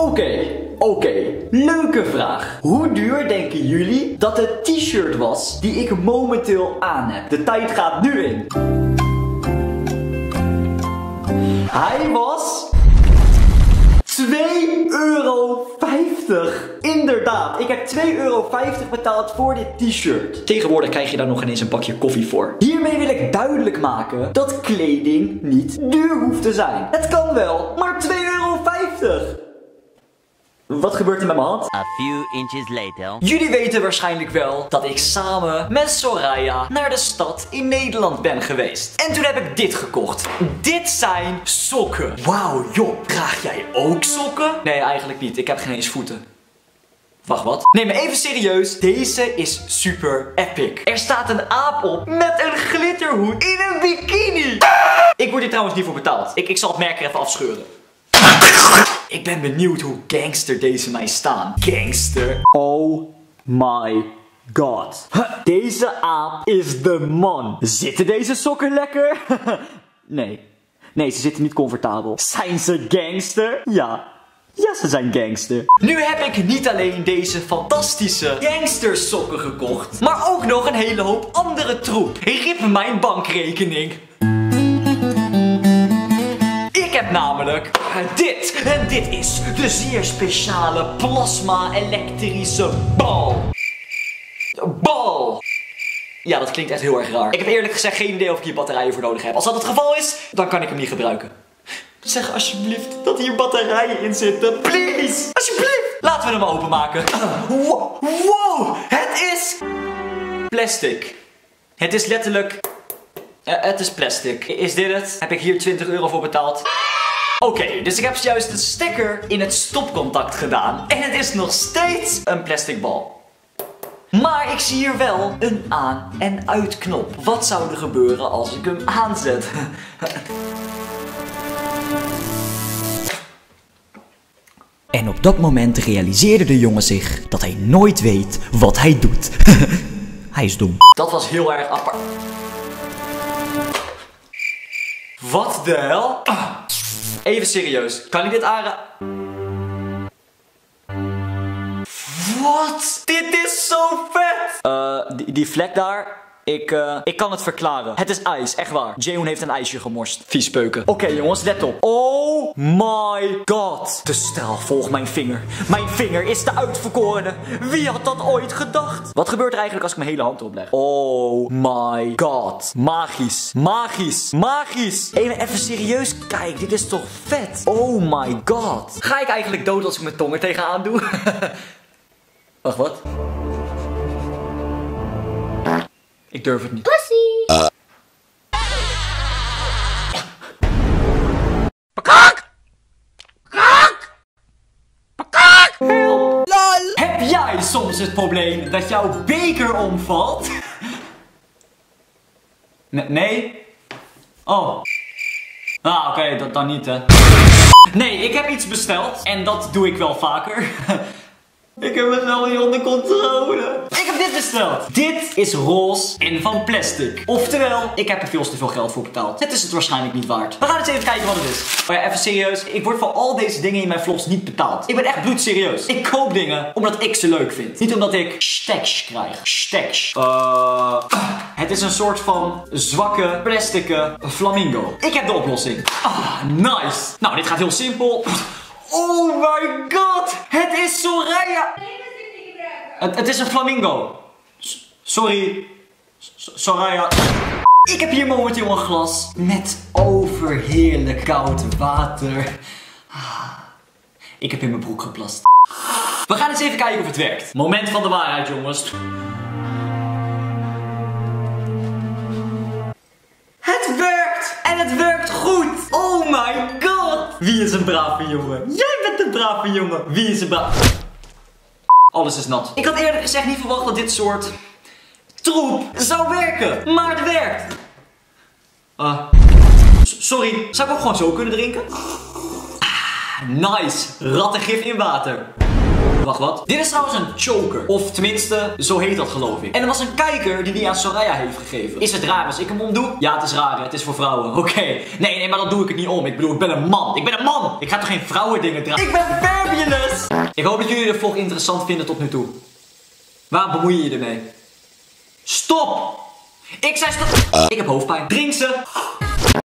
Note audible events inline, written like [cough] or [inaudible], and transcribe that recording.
Oké, oké. Leuke vraag. Hoe duur denken jullie dat het t-shirt was die ik momenteel aan heb? De tijd gaat nu in. Hij was 2,50 euro. Inderdaad, ik heb 2,50 euro betaald voor dit t-shirt. Tegenwoordig krijg je daar nog ineens een bakje koffie voor. Hiermee wil ik duidelijk maken dat kleding niet duur hoeft te zijn. Het kan wel, maar 2,50 euro. Wat gebeurt er met mijn hand? A few inches later. Jullie weten waarschijnlijk wel dat ik samen met Soraya naar de stad in Nederland ben geweest. En toen heb ik dit gekocht. Dit zijn sokken. Wauw, joh, draag jij ook sokken? Nee, eigenlijk niet. Ik heb geen eens voeten. Wacht, wat? Nee, maar even serieus. Deze is super epic. Er staat een aap op met een glitterhoed in een bikini. Ik word hier trouwens niet voor betaald. Ik, ik zal het merk er even afscheuren. Ik ben benieuwd hoe gangster deze mij staan. Gangster. Oh my god. Deze aap is de man. Zitten deze sokken lekker? [laughs] nee. Nee, ze zitten niet comfortabel. Zijn ze gangster? Ja. Ja, ze zijn gangster. Nu heb ik niet alleen deze fantastische gangster sokken gekocht, maar ook nog een hele hoop andere troep. Rip mijn bankrekening. Heb namelijk dit. En dit is de zeer speciale plasma-elektrische bal. Bal. Ja, dat klinkt echt heel erg raar. Ik heb eerlijk gezegd geen idee of ik hier batterijen voor nodig heb. Als dat het geval is, dan kan ik hem niet gebruiken. Zeg alsjeblieft dat hier batterijen in zitten. Please. Alsjeblieft. Laten we hem openmaken. Wow. Het is plastic. Het is letterlijk... Uh, het is plastic. Is dit het? Heb ik hier 20 euro voor betaald? Oké, dus ik heb juist de stekker in het stopcontact gedaan. En het is nog steeds een plastic bal. Maar ik zie hier wel een aan- en uitknop. Wat zou er gebeuren als ik hem aanzet? [laughs] En op dat moment realiseerde de jongen zich dat hij nooit weet wat hij doet. [laughs] hij is dom. Dat was heel erg apart. Wat de hel? Ah. Even serieus. Kan ik dit aanraden? Wat? Dit is zo vet! Eh, die, die vlek daar. Ik, eh, ik kan het verklaren. Het is ijs, echt waar. Jaehoon heeft een ijsje gemorst. Vies peuken. Oké jongens, let op. Oh my god. De straal volgt mijn vinger. Mijn vinger is de uitverkorene. Wie had dat ooit gedacht? Wat gebeurt er eigenlijk als ik mijn hele hand erop leg? Oh my god. Magisch. Magisch. Magisch. Even, even serieus. Kijk, dit is toch vet? Oh my god. Ga ik eigenlijk dood als ik mijn tong er tegenaan doe? [laughs] Wacht, wat? Ik durf het niet. Jij soms het probleem dat jouw beker omvalt? Nee? Oh. Ah, oké, dat dan niet, hè. Nee, ik heb iets besteld. En dat doe ik wel vaker. [laughs] Ik heb mezelf niet onder controle. Dit is roze en van plastic. Oftewel, ik heb er veel te veel geld voor betaald. Het is het waarschijnlijk niet waard. We gaan eens even kijken wat het is. Maar ja, even serieus. Ik word voor al deze dingen in mijn vlogs niet betaald. Ik ben echt bloedserieus. Ik koop dingen omdat ik ze leuk vind. Niet omdat ik stacks krijg. Stacks. Uh, het is een soort van zwakke plastic flamingo. Ik heb de oplossing. Ah, nice. Nou, dit gaat heel simpel. Oh my god! Het is Soraya! Het, het is een flamingo. Sorry. Soraya. Ik heb hier momenteel een glas met overheerlijk koud water. Ah. Ik heb in mijn broek geplast. We gaan eens even kijken of het werkt. Moment van de waarheid, jongens. Het werkt! En het werkt goed! Oh my god! Wie is een brave jongen? Jij bent een brave jongen! Wie is een brave... Alles is nat. Ik had eerlijk gezegd niet verwacht dat dit soort troep zou werken. Maar het werkt. Uh, sorry, zou ik ook gewoon zo kunnen drinken? Ah, nice. Rattengif in water. Wacht, wat? Dit is trouwens een choker. Of tenminste, zo heet dat geloof ik. En er was een kijker die die aan Soraya heeft gegeven. Is het raar als ik hem omdoe? Ja, het is raar. Het is voor vrouwen. [laughs] Oké. Okay. Nee, nee, maar dan doe ik het niet om. Ik bedoel, ik ben een man. Ik ben een man. Ik ga toch geen vrouwen dingen dragen? Ik ben fabulous. Ik hoop dat jullie de vlog interessant vinden tot nu toe. Waarom bemoei je je ermee? Stop! Ik zei stop! Ik heb hoofdpijn. Drink ze!